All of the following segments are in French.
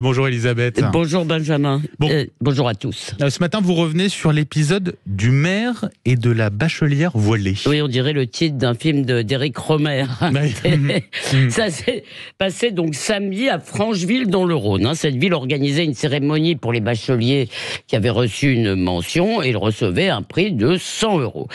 Bonjour Elisabeth. Bonjour Benjamin. Bon. Euh, bonjour à tous. Euh, Ce matin, vous revenez sur l'épisode du maire et de la bachelière voilée. Oui, on dirait le titre d'un film de- d'Éric Romer. Ouais. Ça s'est passé donc samedi à Francheville dans le Rhône. hein. Cette ville organisait une cérémonie pour les bacheliers qui avaient reçu une mention et ils recevaient un prix de 100 euros.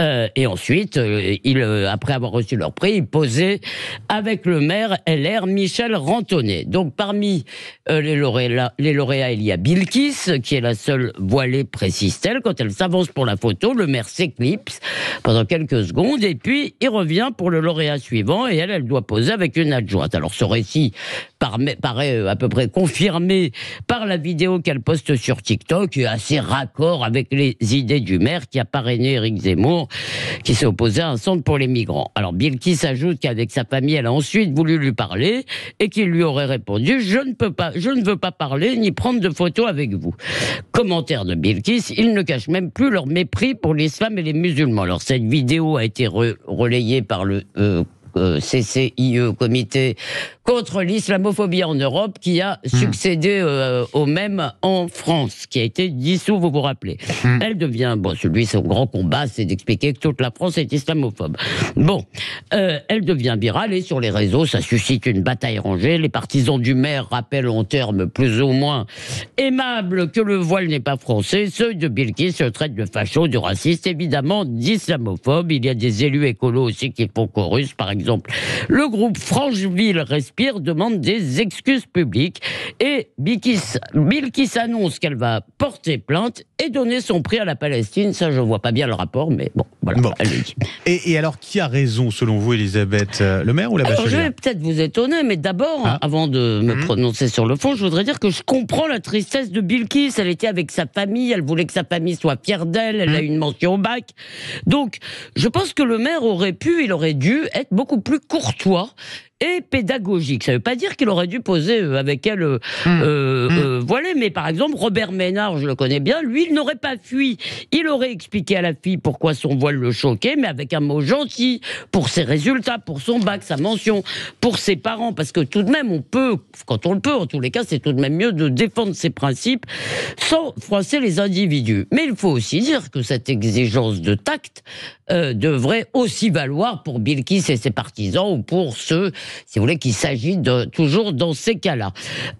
Euh, et ensuite, ils, après avoir reçu leur prix, ils posaient avec le maire LR Michel Rantonnet. Donc parmi euh, les, lauréats, il y a Bilkis, qui est la seule voilée, précise-t-elle. Quand elle s'avance pour la photo, le maire s'éclipse pendant quelques secondes et puis il revient pour le lauréat suivant et elle, elle doit poser avec une adjointe. Alors ce récit par- paraît euh, à peu près confirmé par la vidéo qu'elle poste sur TikTok et assez raccord avec les idées du maire qui a parrainé Éric Zemmour qui s'est opposé à un centre pour les migrants. Alors Bilkis ajoute qu'avec sa famille, elle a ensuite voulu lui parler et qu'il lui aurait répondu je ne peux pas, je ne veux pas parler ni prendre de photos avec vous. Commentaire de Bilkis, ils ne cachent même plus leur mépris pour l'islam et les musulmans. Alors cette vidéo a été re- relayée par le euh, CCIE, Comité contre l'islamophobie en Europe, qui a succédé euh, au même en France, qui a été dissous, vous vous rappelez. Elle devient, bon, celui, son grand combat, c'est d'expliquer que toute la France est islamophobe. Bon, euh, elle devient virale et sur les réseaux, ça suscite une bataille rangée. Les partisans du maire rappellent en termes plus ou moins aimables que le voile n'est pas français. Ceux de Bilkis se traitent de fachos, de racistes, évidemment d'islamophobes. Il y a des élus écolos aussi qui font chorus, par exemple. Le groupe Francheville Respire demande des excuses publiques et Bilkis, annonce qu'elle va porter plainte et donner son prix à la Palestine. Ça, je vois pas bien le rapport, mais bon, voilà. Bon. Et, et alors, qui a raison selon vous, Elisabeth Euh, Le maire ou la Alors, je vais peut-être vous étonner, mais d'abord, Ah. avant de me Mhm. prononcer sur le fond, je voudrais dire que je comprends la tristesse de Bilkis. Elle était avec sa famille, elle voulait que sa famille soit fière d'elle, elle a Mhm. une mention au bac. Donc, je pense que le maire aurait pu, il aurait dû être beaucoup plus courtois et pédagogique. Ça ne veut pas dire qu'il aurait dû poser euh, avec elle euh, Mhm. euh, euh, voilà, mais par exemple, Robert Ménard, je le connais bien, lui, il n'aurait pas fui. Il aurait expliqué à la fille pourquoi son voile le choquait, mais avec un mot gentil, pour ses résultats, pour son bac, sa mention, pour ses parents, parce que tout de même, on peut, quand on le peut, en tous les cas, c'est tout de même mieux de défendre ses principes sans froisser les individus. Mais il faut aussi dire que cette exigence de tact euh, devrait aussi valoir pour Bilkis et ses partisans ou pour ceux, si vous voulez, qu'il s'agit de toujours dans ces cas-là.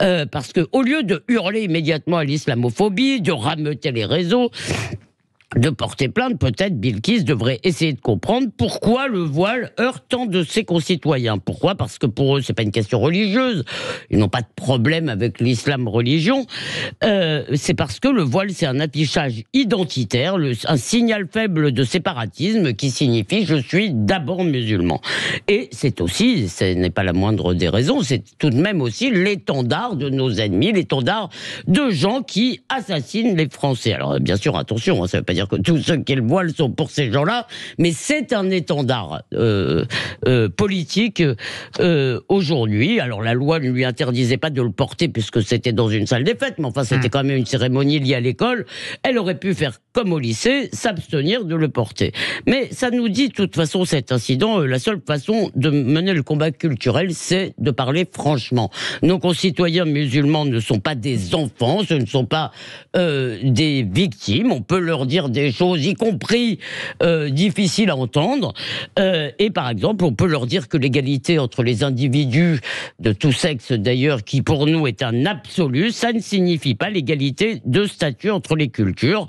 Euh, parce que au lieu de hurler immédiatement à l'islamophobie, de rameuter les réseaux, de porter plainte, peut-être Bilkis devrait essayer de comprendre pourquoi le voile heurte tant de ses concitoyens. Pourquoi? Parce que pour eux, c'est pas une question religieuse. Ils n'ont pas de problème avec l'islam religion. Euh, c'est parce que le voile, c'est un affichage identitaire, un signal faible de séparatisme qui signifie je suis d'abord musulman. Et c'est aussi, ce n'est pas la moindre des raisons, c'est tout de même aussi l'étendard de nos ennemis, l'étendard de gens qui assassinent les Français. Alors bien sûr, attention, hein, ça ne veut pas dire que tous ceux qui le voient sont pour ces gens-là, mais c'est un étendard euh, euh, politique euh, aujourd'hui. Alors la loi ne lui interdisait pas de le porter puisque c'était dans une salle des fêtes, mais enfin c'était quand même une cérémonie liée à l'école. Elle aurait pu faire comme au lycée, s'abstenir de le porter. Mais ça nous dit, de toute façon, cet incident, euh, la seule façon de mener le combat culturel, c'est de parler franchement. Nos concitoyens musulmans ne sont pas des enfants, ce ne sont pas euh, des victimes. On peut leur dire des choses, y compris euh, difficiles à entendre. Et par exemple, on peut leur dire que l'égalité entre les individus de tout sexe, d'ailleurs, qui pour nous est un absolu, ça ne signifie pas l'égalité de statut entre les cultures.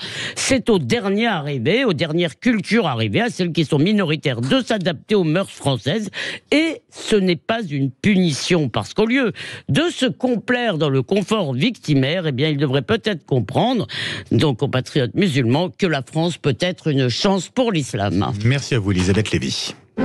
Aux derniers arrivés, aux dernières cultures arrivées, à celles qui sont minoritaires, de s'adapter aux mœurs françaises. Et ce n'est pas une punition, parce qu'au lieu de se complaire dans le confort victimaire, eh bien, il devrait peut-être comprendre, donc compatriotes musulmans, que la France peut être une chance pour l'islam. Merci à vous, Elisabeth Lévy.